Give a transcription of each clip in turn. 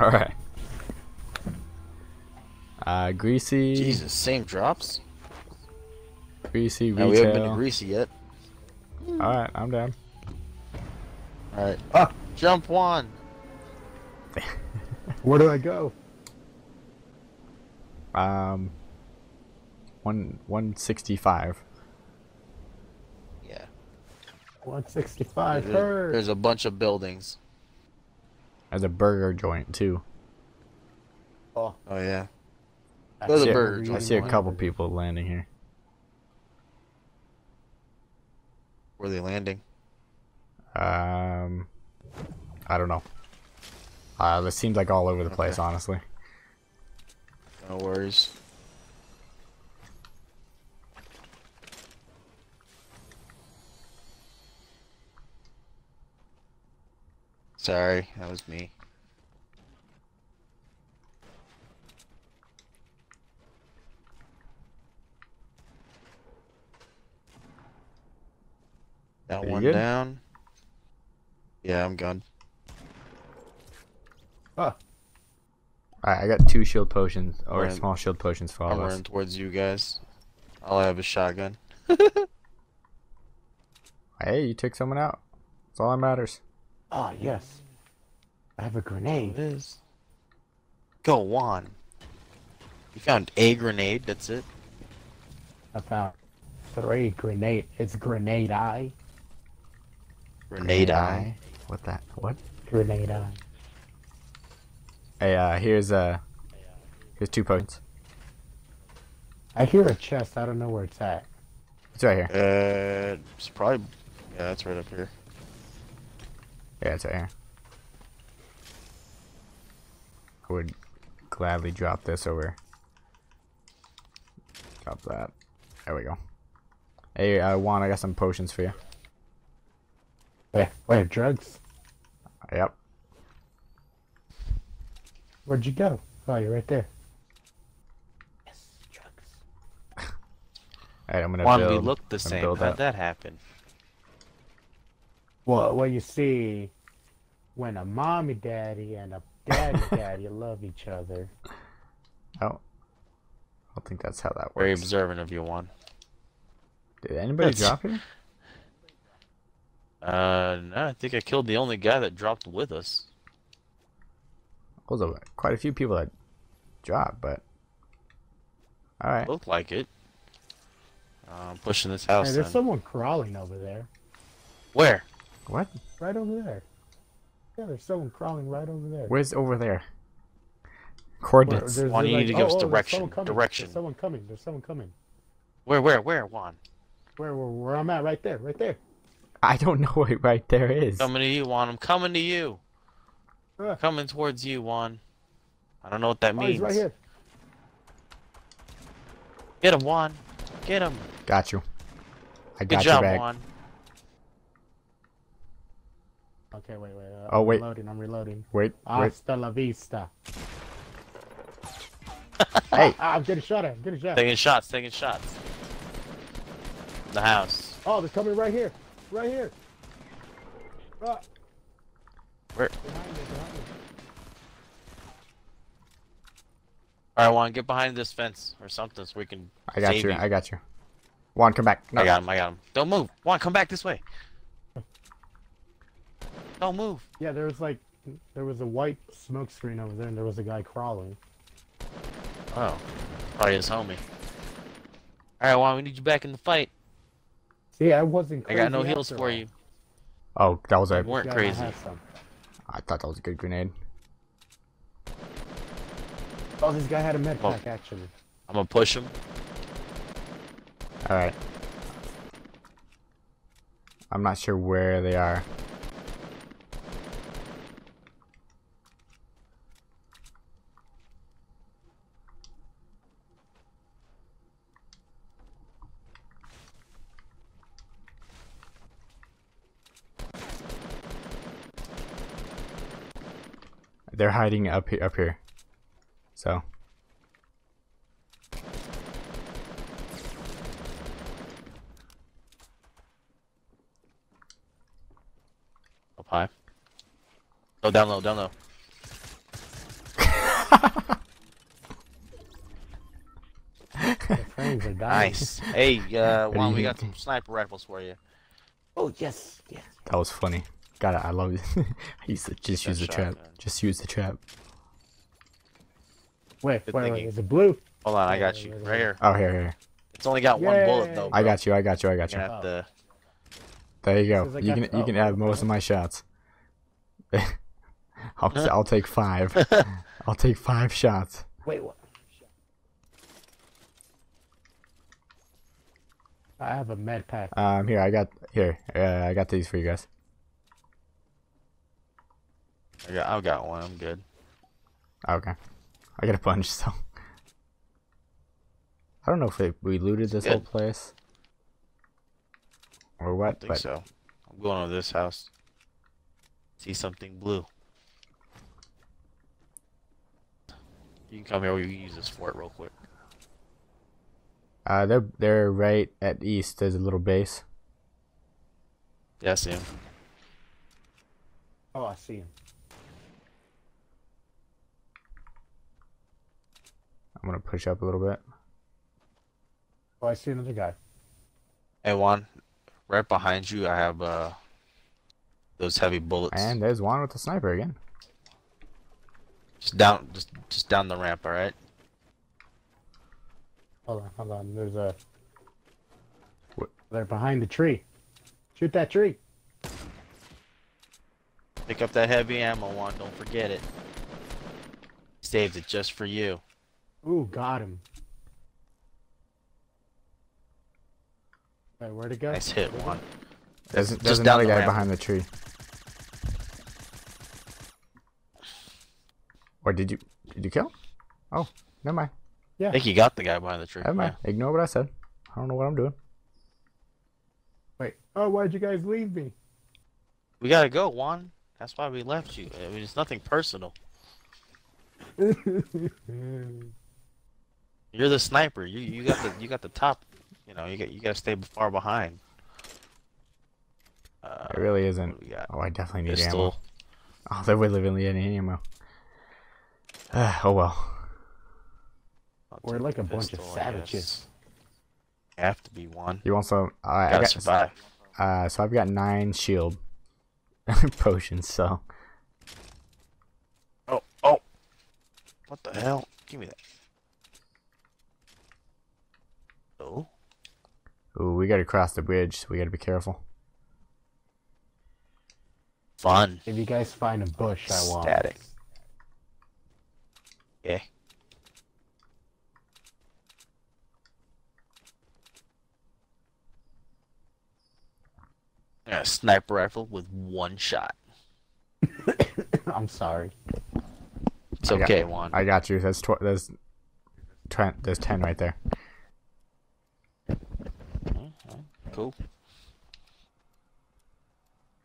Alright. Uh, greasy. Jesus, same drops? Greasy No, we haven't been to. Greasy yet. Alright, I'm down. Alright. Ah. Jump one! Where do I go? Um, one one sixty five. Yeah. 165 There- her. There's a bunch of buildings. There's a burger joint too. Oh, Oh, yeah. I There's a see- burger I see a couple people landing here. Where are they landing? Um, I don't know. Uh, this seems like all over the place, Okay. honestly. No worries. Sorry, that was me. That one good? down. Yeah, I'm gone. Ah, Alright, I got two shield potions, or Right. small shield potions for all I'm of us. running towards you guys. All I have is shotgun. Hey, you took someone out. That's all that matters. Oh yes. I have a grenade. It is. Go on. You found a grenade, that's it? I found three grenade. It's grenade eye. Grenade eye. What that? What? Grenade eye. Hey, uh, here's uh, here's two potions. I hear a chest. I don't know where it's at. It's right here. Uh, it's probably. Yeah, that's right up here. Yeah, it's right here. I would gladly drop this over. Drop that. There we go. Hey, uh, Juan, I got some potions for you. Wait, wait, drugs? Yep. Where'd you go? Oh, you're right there. Yes, drugs. Alright, I'm gonna Juan, build. we look the I'm gonna same. build How'd that happen? Well, well, you see, when a mommy daddy and a daddy daddy love each other. Oh. I don't think that's how that works. Very observant of you, Juan. Did anybody That's- drop here? Uh, no, I think I killed the only guy that dropped with us. There's a, quite a few people that dropped, but alright. Looked like it. Uh, I'm pushing this house. Hey, there's then. someone crawling over there. Where? What? Right over there. Yeah, there's someone crawling right over there. Where's over there? Where- Coordinates. there's- Juan, you there's need to give us there's direction, someone coming. direction. There's someone coming. There's someone coming. Where? Where? Where? Juan? Where, where, where I'm at, right there, right there. I don't know what right there is. Coming to you, Juan. I'm coming to you. Ah. Coming towards you, Juan. I don't know what that Oh, means. he's right here. Get him, Juan. Get him. Got you. I Good got job, your back. Juan. Okay, wait, wait. Uh, Oh, I'm wait. reloading. I'm reloading. Wait, wait. Hasta la vista. Hey, Ah, I'm getting shot at. I'm getting shot. Taking shots. Taking shots. The house. Oh, they're coming right here. Right here. Ah, Where? behind me, behind me. All right, Juan. Get behind this fence or something so we can. I got save you. I got you. Juan, come back. No. I got him. I got him. Don't move. Juan, come back this way. Don't move. Yeah, there was like, there was a white smoke screen over there, and there was a guy crawling. Oh, oh probably his homie. All right, Juan. We need you back in the fight. See, I wasn't. I got no heals for all. you. Oh, that was a. You weren't Yeah, crazy. had some. I thought that was a good grenade. Oh, this guy had a med Well- pack actually. I'm gonna push him. All right. I'm not sure where they are. They're hiding up here. Up here. So. Up high. Oh, down low. Down low. The frames are dying. Nice. hey, uh, do Juan, we got some sniper rifles for you. Oh yes, yes. That was funny. Got it. I love it. I used just use the trap. shotgun. Just use the trap. Wait, Good wait, thinking. wait. Is it blue? Hold on, I got you. Right here. Oh, here, here. It's only got one bullet though. I got you. I got you. I got you. You're gonna have to. There you go. Says I You got- can you oh, can have oh, most oh. of my shots. I'll I'll take five. I'll take five shots. Wait, what? I have a med pack. Um, here I got here. Uh, I got these for you guys. I got. I've got one. I'm good. Okay. I got a bunch. So I don't know if it, we looted this whole place or I what, think but so. I'm going to this house. See something blue. You can come here. We can use this fort real quick. uh, they're they're right at east. There's a little base. Yeah, I see him. Oh, I see him. I'm gonna push up a little bit. Oh, I see another guy. Hey Juan, right behind you, I have uh those heavy bullets. And there's Juan with the sniper again. Just down, just just down the ramp. All right. Hold on, hold on. There's a. What? They're behind the tree. Shoot that tree. Pick up that heavy ammo, Juan. Don't forget it. Saved it just for you. Ooh, got him. Wait, where'd it go? Nice hit, Juan. There's, Just there's down another the guy ramp. behind the tree. Or did you did you kill? Oh, never mind. Yeah. I think you got the guy behind the tree. Never mind. Ignore what I said. I don't know what I'm doing. Wait. Oh, why'd you guys leave me? We gotta go, Juan. That's why we left you. I mean, it's nothing personal. You're the sniper. You you got the you got the top. You know you got you gotta stay far behind. Uh, It really isn't. do? Oh, I definitely need ammo. Pistol. Oh, there really really any ammo. Ah, oh well. We're like the a bunch of savages. guess. Have to be one. You want some? Uh, I Gotta got survive. uh, so I've got nine shield potions. So Oh oh. What the hell? Give me that. Oh. ooh, we gotta cross the bridge. So we gotta be careful. Fun. if you guys find a bush, I want. Static. Okay. A sniper rifle with one shot. I'm sorry. It's I got- okay, Juan. I got you. There's tw- there's Trent. There's ten right there. Cool.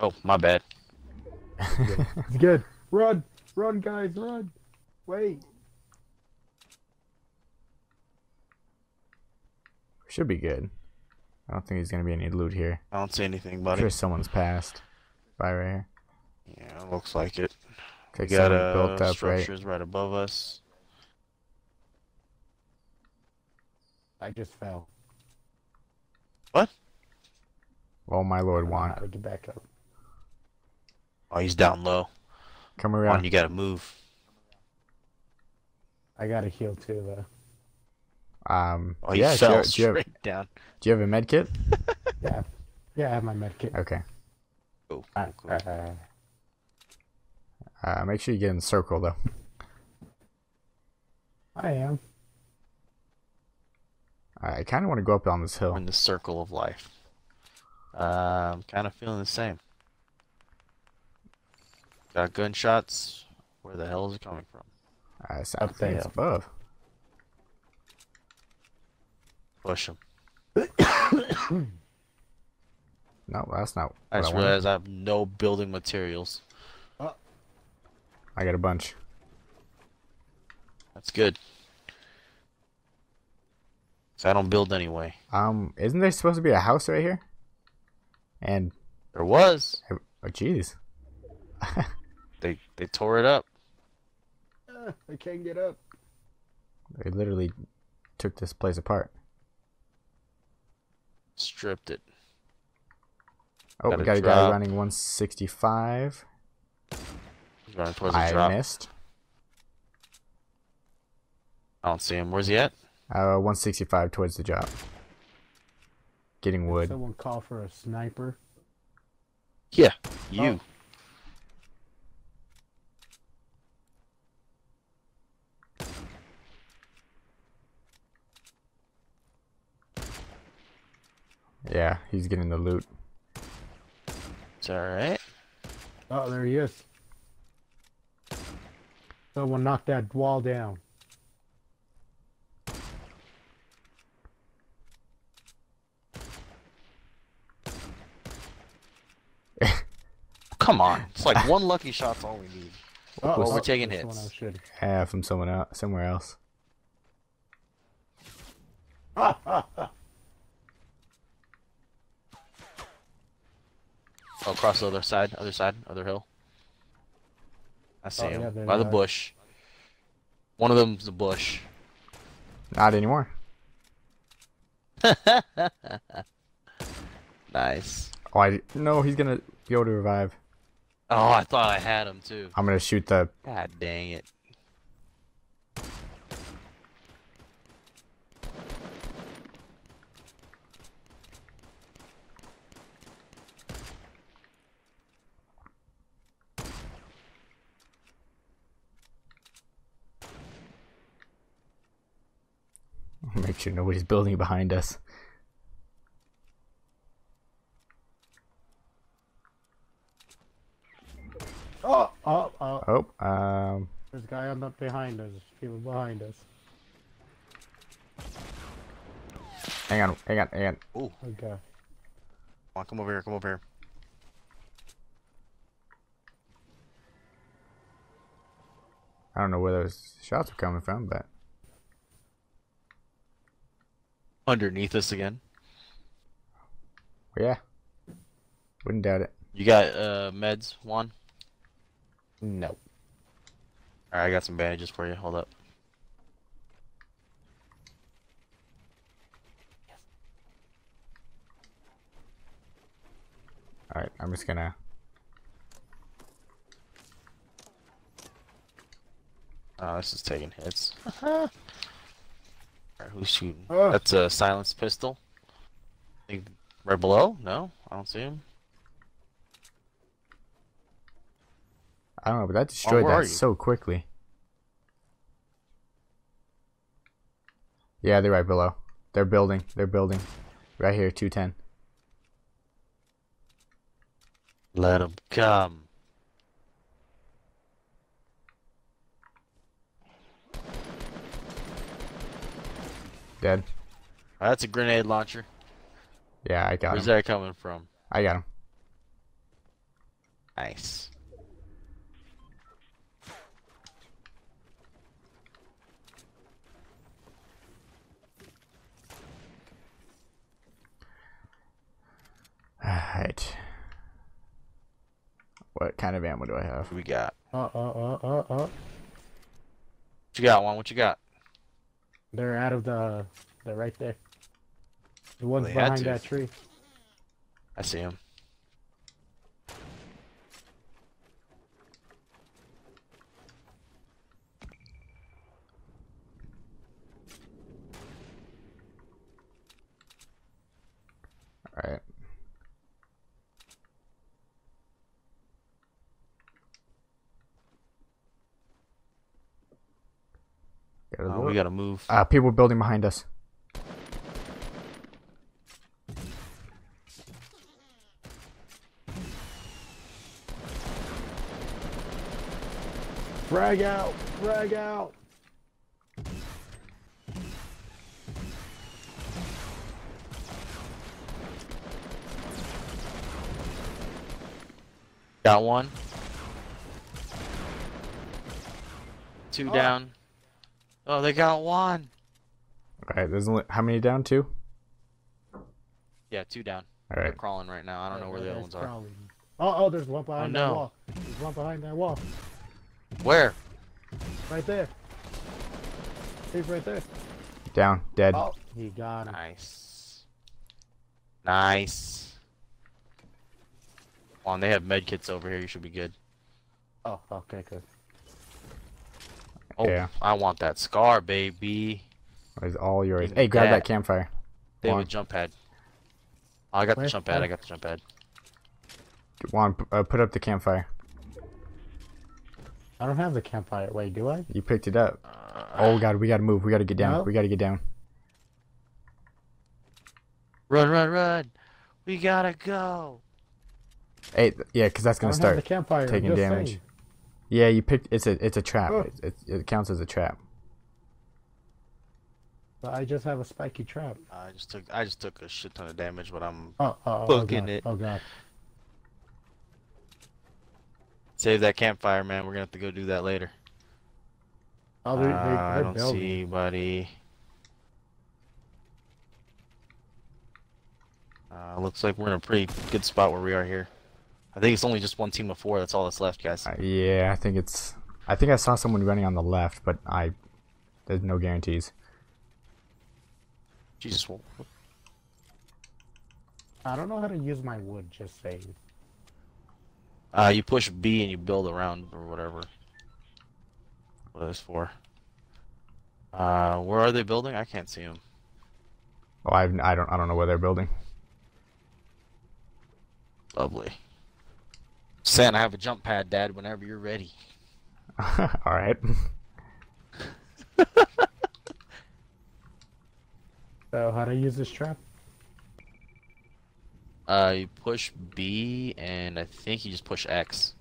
Oh, my bad. It's good. Run, run, guys, run. Wait. Should be good. I don't think there's gonna be any loot here. I don't see anything, buddy. I'm sure someone's passed by right here. Yeah, looks like it. We Like got someone uh, built up right. structures right above us. I just fell. Oh my lord, I Juan, How to get back up? Oh, he's down low. come Juan, around. you gotta move. I gotta heal too, though. Um, Oh, he yeah. Do you, have, do, you have, straight down. do you have a med kit? Yeah, yeah, I have my med kit. Okay. Cool, Uh, cool, cool. uh, Uh, make sure you get in the circle though. I am. I kind of want to go up on this We're hill. in the circle of life. Uh, I'm kind of feeling the same. Got gunshots. Where the hell is it coming from? Uh, so- Up I think it's above. Push them. No, that's not. I I, just wanted. realized I have no building materials. I got a bunch. That's good. So I don't build anyway. Um, isn't there supposed to be a house right here? And There was. oh, jeez. They they tore it up. I can't get up. They literally took this place apart. Stripped it. Oh, Got we a got a guy running 165. He's running towards the I drop. missed. I don't see him. Where's he at? Uh, 165 towards the job. Getting wood. Someone call for a sniper. Yeah. Oh. You. Yeah, he's getting the loot. It's alright. Oh, there he is. Someone knocked that wall down. Come on. It's like one lucky shot's all we need. Oh, oh, we're taking that's I hits. was shooting. Yeah, from someone else, somewhere else. Oh, across the other side, other side, other hill. I see Oh, him yeah, by the bush. One of them's the bush. Not anymore. Nice. Oh, I no, he's gonna be able to revive. Oh, I thought I had him too. I'm gonna shoot the. God dang it. Make sure nobody's building behind us. Oh, oh, oh. Oh, um, There's a guy on the behind us. People behind us. hang on, hang on, hang on. Ooh, Okay. come on, come over here, come over here. I don't know where those shots are coming from, but Underneath us again. yeah, wouldn't doubt it. You got uh meds, Juan? No. Alright, I got some bandages for you. Hold up. All right, I'm just gonna. Oh, this is taking hits. Alright, who's shooting? Ah. That's a silenced pistol. Think right below? No, I don't see him. I don't know, but that destroyed are that so quickly. Yeah, they're right below. They're building. They're building. Right here, 210. Let them come. Dead. Oh, that's a grenade launcher. Yeah, I got Where's him. that coming from? I got him. Nice. Alright. What kind of ammo do I have? What we got? Uh, uh, uh, uh, uh. What you got, Juan? What you got? They're out of the. They're right there. The ones They had behind that tree. I see him. Alright. Gotta Oh, we gotta move. Uh, people building behind us. Frag out! Frag out! Got one. Two Oh. down. Oh, they got one. Alright, there's only how many down? Two? Yeah, two down. They're Alright. crawling right now. I don't know where the other ones are. Oh, oh, there's one behind oh, that no. wall. There's one behind that wall. Where? Right there. He's right there. Down. Dead. Oh, he got him. Nice. Nice. Come on, they have med kits over here. You should be good. Oh, okay, good. Oh, Yeah. I want that scar, baby. It's all yours. Hey, grab that that. campfire. They have a jump pad. Oh, I got Where? the jump pad. I got the jump pad. Juan, uh, put up the campfire. I don't have the campfire. Wait, do I? You picked it up. Uh, Oh god, we gotta move. We gotta get down. No. We gotta get down. Run, run, run. We gotta go. Hey, th- yeah, because that's gonna start the campfire. Taking damage. saying. Yeah, you picked. It's a it's a trap. Oh. It, it, it counts as a trap. But I just have a spiky trap. I just took I just took a shit ton of damage, but I'm Oh, oh, oh, Booking god. it. Oh god. save that campfire, man. We're gonna have to go do that later. Oh, they, they, Uh, I don't building. see anybody. Uh, looks like we're in a pretty good spot where we are here. I think it's only just one team of four. That's all that's left, guys. Uh, yeah, I think it's. I think I saw someone running on the left, but I. There's no guarantees. Jesus. I don't know how to use my wood. Just saying. Uh, you push B and you build around or whatever. What is for? Uh, where are they building? I can't see them. Oh, I've, I don't. I don't know where they're building. Lovely. Santa, I have a jump pad, Dad. Whenever you're ready. All right. So how do I use this trap? Uh, you push B and I think you just push X.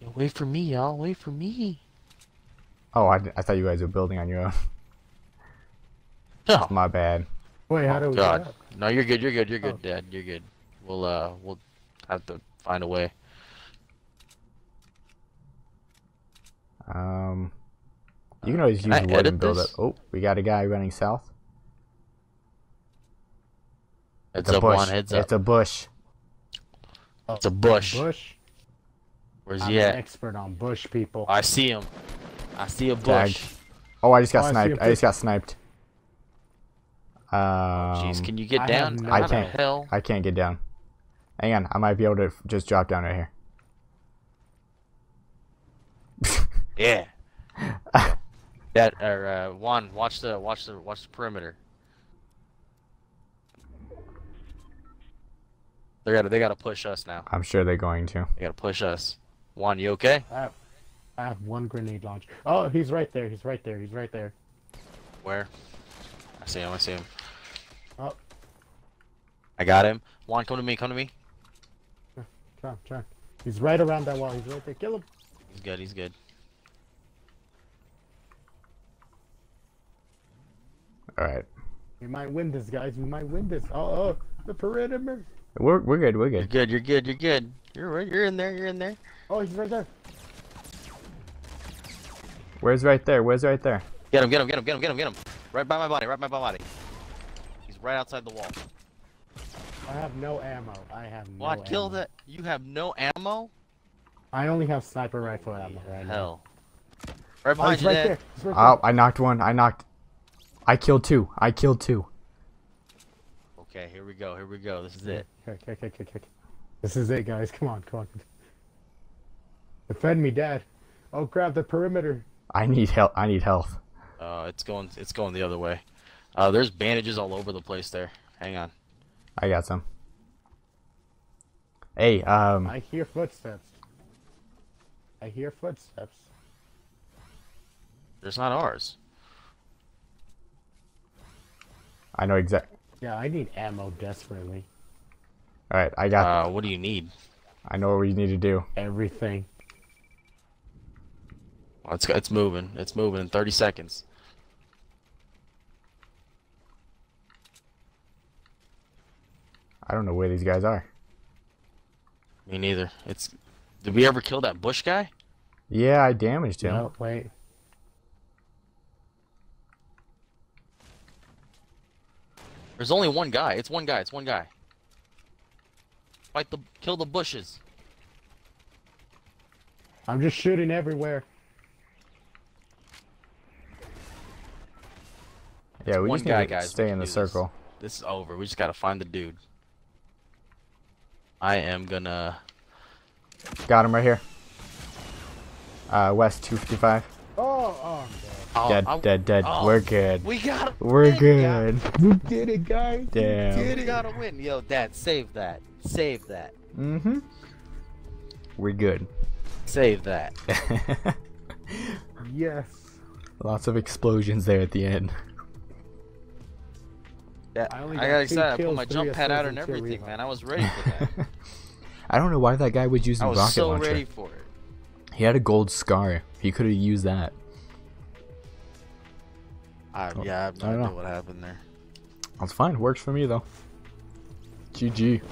Yeah, Wait for me, y'all. Wait for me. Oh, I, I thought you guys were building on your own. No. My bad. Wait, how do we get God. No, you're good. You're good. You're good, Oh. Dad. You're good. We'll uh, we'll have to find a way. Um, you can always Can use I wood and build this? it. Oh, we got a guy running south. Heads It's a up, bush. Juan. Heads up. It's a bush. Oh, It's a bush. Bush. Where's I'm he an at? expert on bush people. I see him. I see a Tag. bush. Oh, I just got Oh, I see sniped. a I just got sniped. Um, Jeez, can you get I down? no- I can't. hell? I can't get down. Hang on, I might be able to just drop down right here. Yeah. that or uh, Juan, watch the watch the watch the perimeter. They gotta they gotta push us now. I'm sure they're going to. They gotta push us. Juan, you okay? I have, I have one grenade launcher. Oh, he's right there. He's right there. He's right there. Where? I see him. I see him. I got him. Juan, come to me. Come to me. Try, try. He's right around that wall. He's right there. Kill him. He's good. He's good. All right, We might win this, guys. We might win this. Oh, oh, the perimeter. we're we're good. We're You're good. good. You're good. You're good. You're right. You're in there. You're in there. Oh, he's right there. Where's right there? Where's right there? Get him. Get him. Get him. Get him. Get him. Get him. Right by my body. Right by my body. He's right outside the wall. I have no ammo. I have no What? Kill ammo. that. You have no ammo? I only have sniper rifle ammo right now. Hell. Right Oh, behind he's you, right Dad. there. He's right Oh, I knocked one. I knocked. I killed two. I killed two. Okay, here we go. Here we go. This is it. there. Okay, okay, okay, okay, okay. This is it, guys. Come on, come on. Defend me, Dad. Oh, grab the perimeter. I need help. I need health. Uh, it's going. It's going the other way. Uh, there's bandages all over the place there. Hang on. I got some. Hey, um, I hear footsteps. I hear footsteps. There's not ours. I know exact. Yeah, I need ammo desperately. All right, I got. Uh, what do you need? I know what we need to do. Everything. Well, it's it's moving. It's moving in 30 seconds. I don't know where these guys are. Me neither. It's. Did we ever kill that bush guy? Yeah, I damaged him. No, wait. There's only one guy. It's one guy. It's one guy. Fight the kill the bushes. I'm just shooting everywhere. Yeah, we One just guy, need to guys, stay in the do this. circle. This is over. We just gotta find the dude. I am gonna. Got him right here. Uh, west 255. Oh, oh, I'm dead. Oh, dead, I- dead, dead. oh, We're good. We got him. We're We good. We did it, guys. Damn. We gotta win. Yo, Dad, save that. Save that. Mm-hmm. We're good. Save that. Yes. Lots of explosions there at the end. Yeah, I I, got excited. two I put my jump pad out and and everything, man. I was ready for that. I don't know why that guy was using I was rocket so launcher. ready for it. He had a gold scar. He could have used that. I, oh, yeah, I have no I don't idea know. what happened there. That's fine. Works for me though. GG.